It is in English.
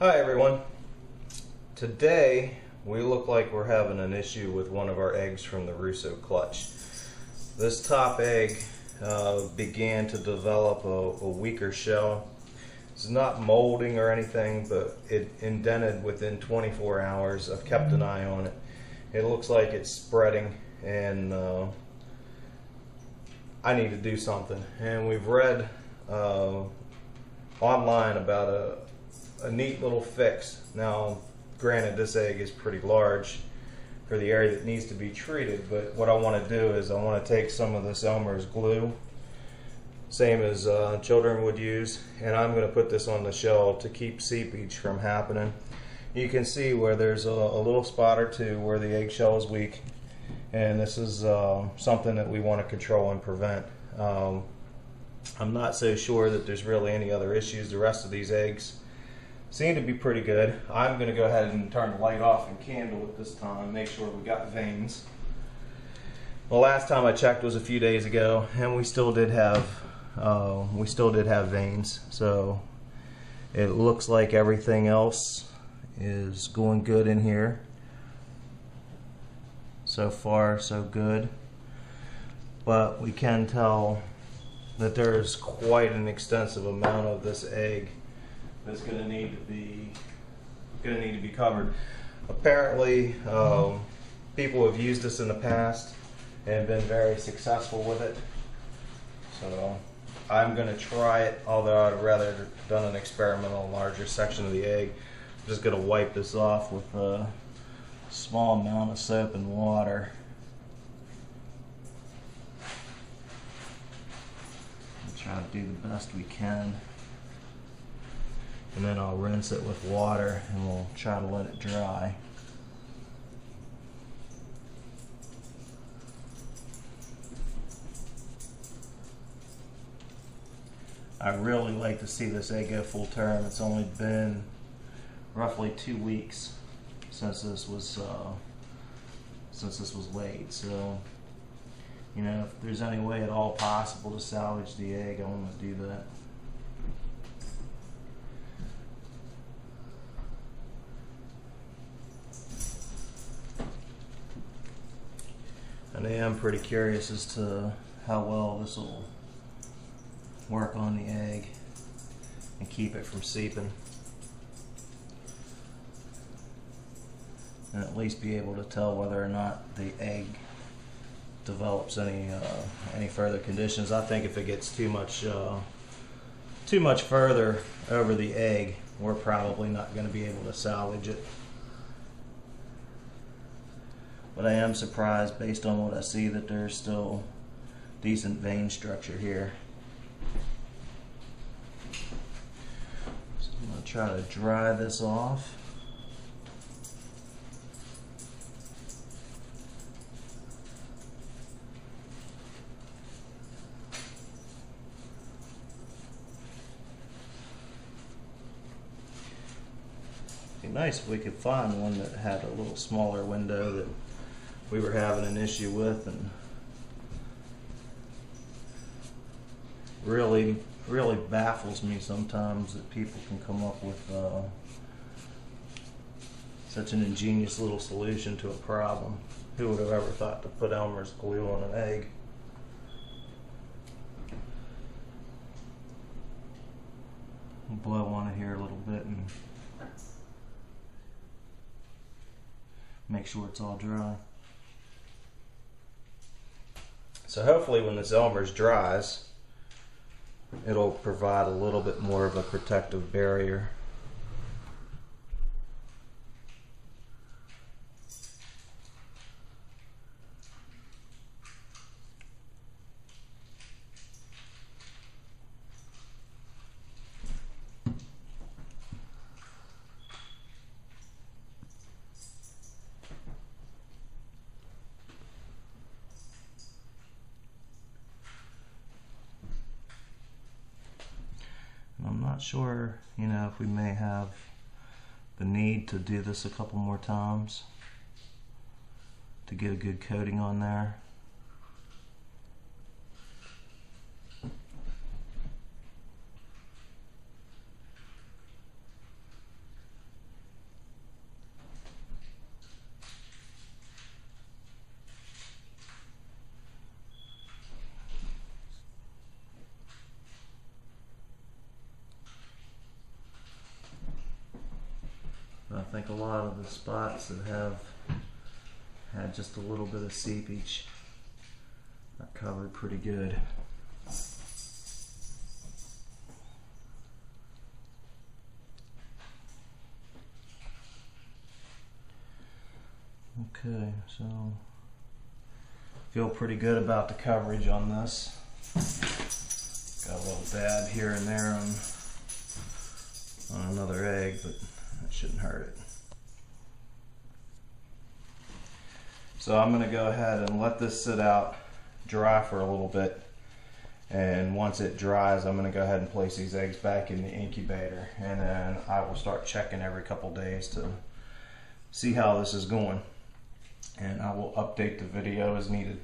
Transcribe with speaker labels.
Speaker 1: Hi everyone. Today we look like we're having an issue with one of our eggs from the Russo clutch. This top egg uh, began to develop a, a, weaker shell. It's not molding or anything, but it indented within 24 hours. I've kept an eye on it. It looks like it's spreading and uh, I need to do something. And we've read uh, online about a, a neat little fix. Now, granted, this egg is pretty large for the area that needs to be treated, but what I want to do is I want to take some of this Elmer's glue, same as uh, children would use, and I'm going to put this on the shell to keep seepage from happening. You can see where there's a, a little spot or two where the eggshell is weak, and this is uh, something that we want to control and prevent. Um, I'm not so sure that there's really any other issues. The rest of these eggs seem to be pretty good. I'm going to go ahead and turn the light off and candle at this time, make sure we got veins. The last time I checked was a few days ago, and we still did have uh, we still did have veins. So it looks like everything else is going good in here. So far, so good. But we can tell that there's quite an extensive amount of this egg that's going to need to be going to need to be covered. Apparently, um, people have used this in the past and been very successful with it. So I'm going to try it, although I'd rather done an experimental larger section of the egg. I'm just going to wipe this off with a small amount of soap and water. try to do the best we can. And then I'll rinse it with water and we'll try to let it dry. I really like to see this egg go full term. It's only been roughly two weeks since this was uh, since this was laid. So you know, if there's any way at all possible to salvage the egg, I want to do that. I am pretty curious as to how well this will work on the egg and keep it from seeping. And at least be able to tell whether or not the egg develops any uh, any further conditions. I think if it gets too much uh, too much further over the egg, we're probably not going to be able to salvage it. But I am surprised based on what I see that there's still decent vein structure here. So I'm going to try to dry this off. nice if we could find one that had a little smaller window that we were having an issue with and really really baffles me sometimes that people can come up with uh, such an ingenious little solution to a problem. Who would have ever thought to put Elmer's glue on an egg? blow on it here a little bit and make sure it's all dry. So hopefully when this Elmer's dries, it'll provide a little bit more of a protective barrier. Not sure, you know, if we may have the need to do this a couple more times to get a good coating on there. Think a lot of the spots that have had just a little bit of seepage are covered pretty good. Okay, so feel pretty good about the coverage on this. Got a little dab here and there on on another egg, but that shouldn't hurt it. So I'm gonna go ahead and let this sit out, dry for a little bit. And once it dries, I'm gonna go ahead and place these eggs back in the incubator. And then I will start checking every couple days to see how this is going. And I will update the video as needed.